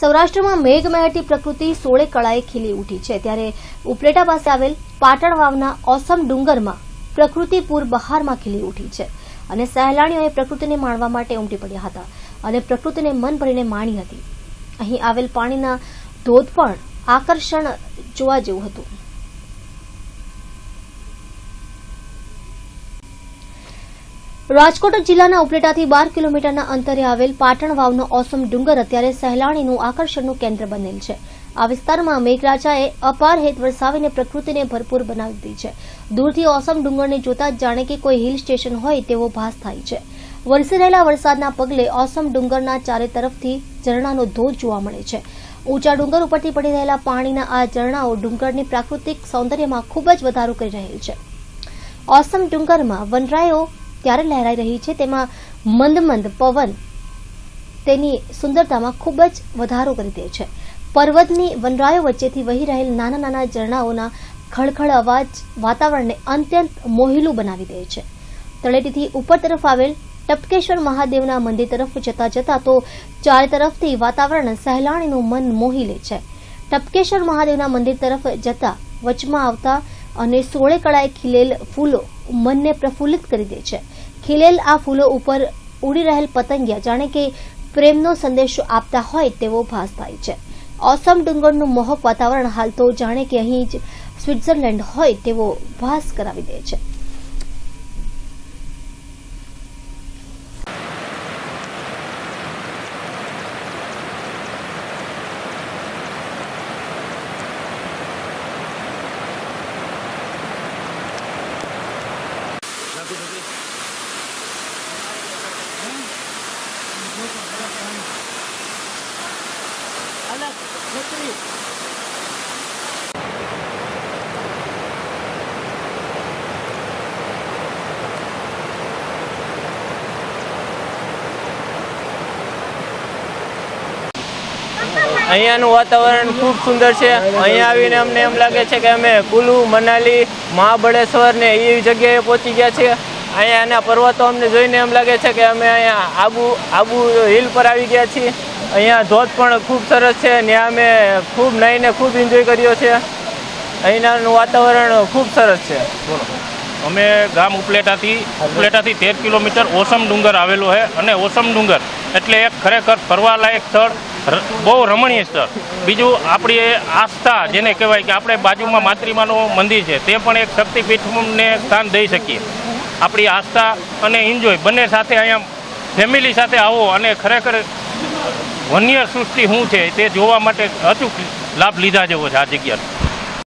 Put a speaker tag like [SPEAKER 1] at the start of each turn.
[SPEAKER 1] સૌરાષ્ટ્રમાં મેઘમહેરથી પ્રકૃતિ સોળે કળાએ ખીલી ઉઠી છે. ત્યારે ઉપલેટા પાસે આવેલ પાટણ વાવના ઓસમ ડુંગરમાં પ્રકૃતિ પૂર બહારમાં ખીલી ઉઠી છે અને સહેલાણીઓએ પ્રકૃતિને માણવા માટે ઉમટી પડ્યા હતા અને પ્રકૃતિને મન ભરીને માણી હતી. અહીં આવેલ પાણીના ધોધ પણ આકર્ષણ જોવા જેવું હતું. રાજકોટ જિલ્લાના ઉપલેટાથી બાર કિલોમીટરના અંતરે આવેલ પાટણ વાવનો ઓસમ ડુંગર અત્યારે સહેલાણીનું આકર્ષણનું કેન્દ્ર બનેલ છે. આ વિસ્તારમાં મેઘરાજાએ અપાર હેત વરસાવીને પ્રકૃતિને ભરપૂર બનાવી દીધી છે. દૂરથી ઓસમ ડુંગરને જોતા જાણે કે કોઈ હિલ સ્ટેશન હોય તેવો ભાસ થાય છે. વરસી રહેલા વરસાદના પગલે ઓસમ ડુંગરના ચારે તરફથી ઝરણાનો ધોધ જોવા મળે છે. ઊંચા ડુંગર ઉપરથી પડી રહેલા પાણીના આ ઝરણાઓ ડુંગરની પ્રાકૃતિક સૌંદર્યમાં ખૂબ જ વધારો કરી રહેલ છે. ઓસમ ડુંગરમાં વનરાયો ત્યારે લહેરાઈ રહી છે. તેમાં મંદ મંદ પવન તેની સુંદરતામાં ખૂબ જ વધારો કરી દે છે. પર્વતની વનરાયો વચ્ચેથી વહી રહેલ નાના નાના ઝરણાઓના ખળખળ અવાજ વાતાવરણને અત્યંત મોહિલું બનાવી દે છે. તળેટીથી ઉપર તરફ આવેલ ટપકેશ્વર મહાદેવના મંદિર તરફ જતા જતા તો ચારે તરફથી વાતાવરણ સહેલાણીનું મન મોહી લે છે. ટપકેશ્વર મહાદેવના મંદિર તરફ જતા વચમાં આવતા અને સોળે કળાએ ખીલેલ ફૂલો મનને પ્રફુલ્લિત કરી દે છે. ખીલેલ આ ફૂલો ઉપર ઉડી રહેલ પતંગિયા જાણે કે પ્રેમનો સંદેશો આપતા હોય તેવો ભાસ થાય છે. ઓસમ ડુંગરનું મોહક વાતાવરણ હાલ તો જાણે કે અહીં જ સ્વિટ્ઝરલેન્ડ હોય તેવો ભાસ કરાવી દે છે.
[SPEAKER 2] અહીંયાનું વાતાવરણ ખૂબ સુંદર છે. અહીંયા આવીને અમને એમ લાગે છે કે અમે કુલુ, મનાલી મહાબળેશ્વર ને એવી જગ્યાએ પહોંચી ગયા છીએ. અહીંયાના પર્વતો અમને જોઈને એમ લાગે છે કે અમે અહીંયા આબુ આબુ હિલ પર આવી ગયા છીએ. અહીંયા ધોધ પણ ખૂબ સરસ છે ત્યાં અમે ખૂબ નાહીને ખૂબ એન્જોય કર્યો છે. અહીંયાનું વાતાવરણ ખૂબ સરસ છે.
[SPEAKER 3] અમે ગામ ઉપલેટાથી ઉપલેટાથી તેર કિલોમીટર ઓસમ ડુંગર આવેલો છે અને ઓસમ ડુંગર એટલે એક ખરેખર ફરવાલાયક સ્થળ બહુ રમણીય સ્થળ. બીજું આપણી આસ્થા જેને કહેવાય કે આપણે બાજુમાં માતૃમાનું મંદિર છે, તે પણ એક શક્તિપીઠને સ્થાન દઈ શકીએ. આપણી આસ્થા અને એન્જોય બંને સાથે અહીંયા ફેમિલી સાથે આવો અને ખરેખર વન્ય સૃષ્ટિ શું છે તે જોવા માટે અચૂક લાભ લીધા જેવો છે આ જગ્યાનો.